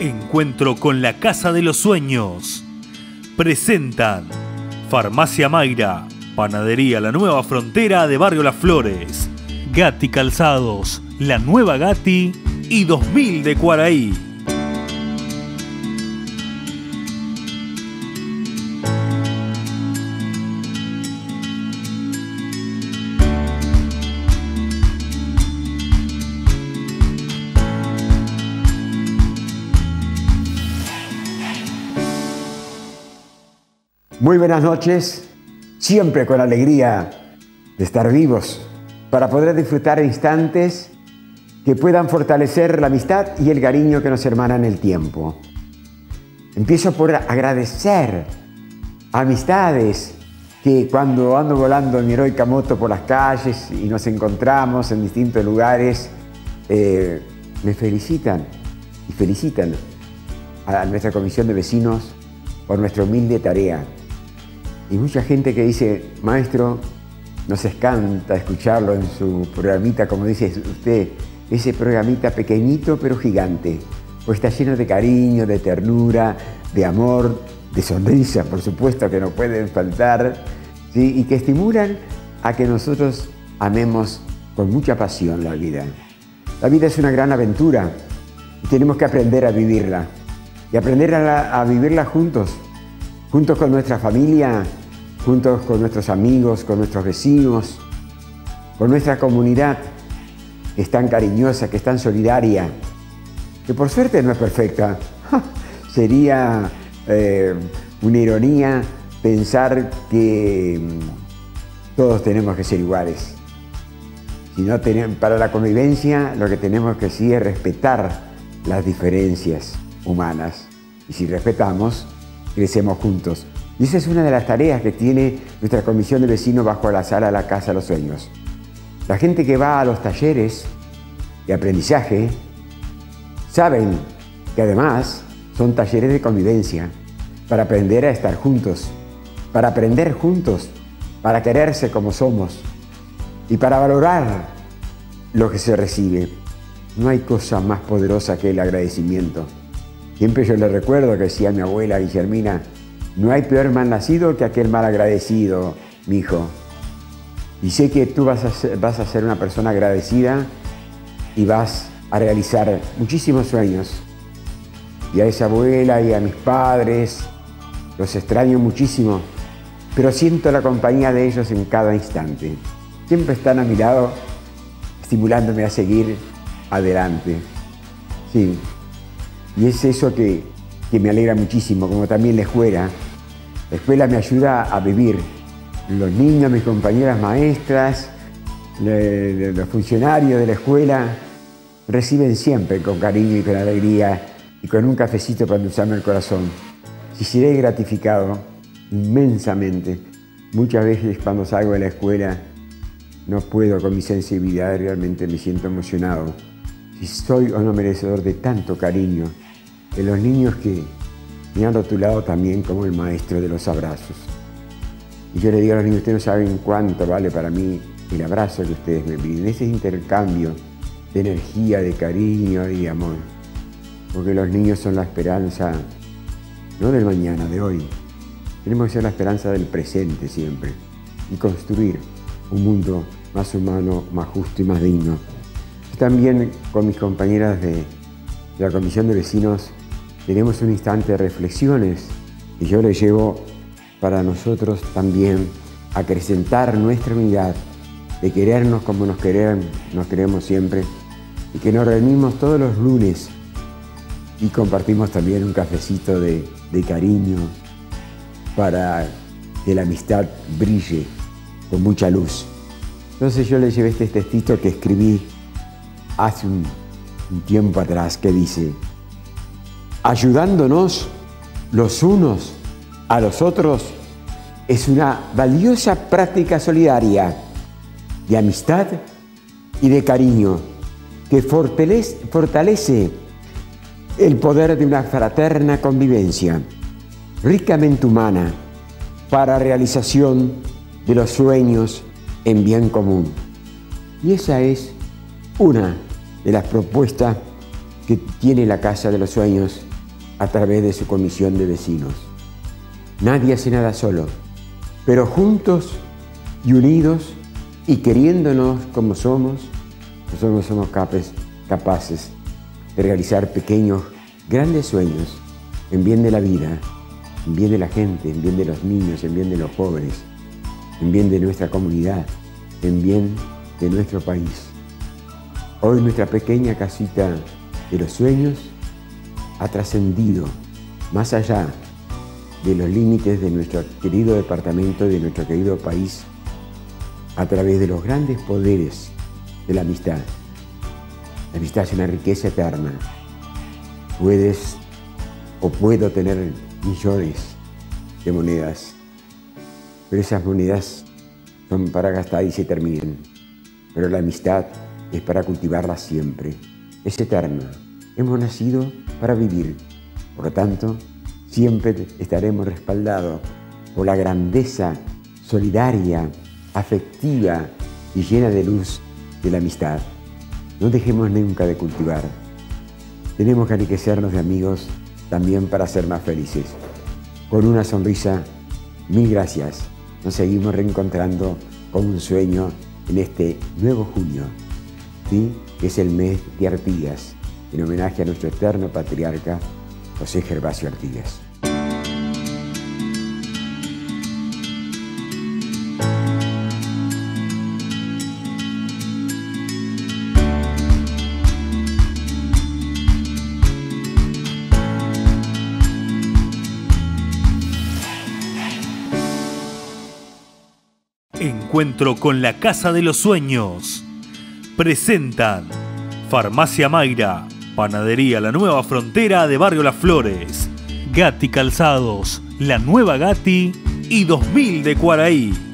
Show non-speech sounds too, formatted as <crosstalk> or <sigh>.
Encuentro con la Casa de los Sueños. Presentan Farmacia Mayra, Panadería La Nueva Frontera de Barrio Las Flores, Gatti Calzados, La Nueva Gatti y 2000 de Cuaraí. Muy buenas noches, siempre con alegría de estar vivos para poder disfrutar instantes que puedan fortalecer la amistad y el cariño que nos hermanan el tiempo. Empiezo por agradecer amistades que cuando ando volando en mi heroica moto por las calles y nos encontramos en distintos lugares, eh, me felicitan y felicitan a nuestra comisión de vecinos por nuestra humilde tarea y mucha gente que dice, maestro, nos encanta escucharlo en su programita, como dice usted, ese programita pequeñito pero gigante, pues está lleno de cariño, de ternura, de amor, de sonrisa, por supuesto, que no pueden faltar, y que estimulan a que nosotros amemos con mucha pasión la vida. La vida es una gran aventura y tenemos que aprender a vivirla y aprender a, a vivirla juntos, juntos con nuestra familia, juntos con nuestros amigos, con nuestros vecinos, con nuestra comunidad, que es tan cariñosa, que es tan solidaria, que por suerte no es perfecta. <laughs> Sería eh, una ironía pensar que mm, todos tenemos que ser iguales. Si no para la convivencia lo que tenemos que sí es respetar las diferencias humanas. Y si respetamos, crecemos juntos. Y esa es una de las tareas que tiene nuestra comisión de vecinos bajo la sala la Casa de los Sueños. La gente que va a los talleres de aprendizaje saben que además son talleres de convivencia para aprender a estar juntos, para aprender juntos, para quererse como somos y para valorar lo que se recibe. No hay cosa más poderosa que el agradecimiento. Siempre yo le recuerdo que decía mi abuela Guillermina, no hay peor mal nacido que aquel mal agradecido, mi hijo. Y sé que tú vas a, ser, vas a ser una persona agradecida y vas a realizar muchísimos sueños. Y a esa abuela y a mis padres los extraño muchísimo, pero siento la compañía de ellos en cada instante. Siempre están a mi lado, estimulándome a seguir adelante. Sí, y es eso que, que me alegra muchísimo, como también la escuela. La escuela me ayuda a vivir. Los niños, mis compañeras maestras, los funcionarios de la escuela reciben siempre con cariño y con alegría y con un cafecito para endulzarme el corazón. Si seré gratificado inmensamente. Muchas veces cuando salgo de la escuela no puedo con mi sensibilidad, realmente me siento emocionado. Si soy o no merecedor de tanto cariño, de los niños que me han rotulado también como el maestro de los abrazos. Y yo le digo a los niños, ustedes no saben cuánto vale para mí el abrazo que ustedes me piden, ese intercambio de energía, de cariño y de amor. Porque los niños son la esperanza, no del mañana, de hoy. Tenemos que ser la esperanza del presente siempre y construir un mundo más humano, más justo y más digno. También con mis compañeras de, la Comisión de Vecinos tenemos un instante de reflexiones y yo le llevo para nosotros también acrecentar nuestra unidad de querernos como nos, queremos, nos queremos siempre y que nos reunimos todos los lunes y compartimos también un cafecito de, cariño para que la amistad brille con mucha luz. Entonces yo le llevé este textito que escribí hace un tiempo atrás que dice, ayudándonos los unos a los otros, es una valiosa práctica solidaria de amistad y de cariño que fortalece, el poder de una fraterna convivencia ricamente humana para realización de los sueños en bien común. Y esa es una de las propuestas que tiene la Casa de los Sueños a través de su comisión de vecinos. Nadie hace nada solo, pero juntos y unidos y queriéndonos como somos, nosotros somos capaces de realizar pequeños, grandes sueños en bien de la vida, en bien de la gente, en bien de los niños, en bien de los jóvenes, en bien de nuestra comunidad, en bien de nuestro país. Hoy nuestra pequeña casita de los sueños ha trascendido más allá de los límites de nuestro querido departamento de nuestro querido país a través de los grandes poderes de la amistad. La amistad es una riqueza eterna. Puedes o puedo tener millones de monedas, pero esas monedas son para gastar y se terminan. Pero la amistad es para cultivarla siempre. Es eterna. Hemos nacido para vivir. Por lo tanto, siempre estaremos respaldados por la grandeza solidaria, afectiva y llena de luz de la amistad. No dejemos nunca de cultivar. Tenemos que enriquecernos de amigos también para ser más felices. Con una sonrisa, mil gracias. Nos seguimos reencontrando con un sueño en este nuevo junio, ¿sí? que es el mes de Artigas, en homenaje a nuestro eterno patriarca José Gervasio Artigas. Encuentro con la Casa de los Sueños. Presentan Farmacia Mayra, Panadería La Nueva Frontera de Barrio Las Flores, Gatti Calzados, La Nueva Gatti y 2000 de Cuaraí.